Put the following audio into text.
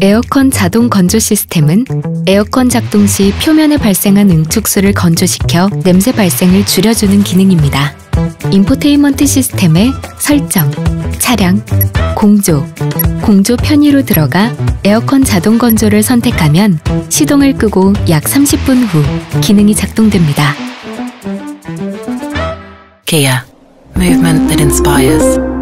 에어컨 자동 건조 시스템은 에어컨 작동 시 표면에 발생한 응축수를 건조시켜 냄새 발생을 줄여주는 기능입니다. 인포테인먼트 시스템의 설정, 차량, 공조, 공조 편의로 들어가 에어컨 자동 건조를 선택하면 시동을 끄고 약 30분 후 기능이 작동됩니다. Kia, movement that inspires.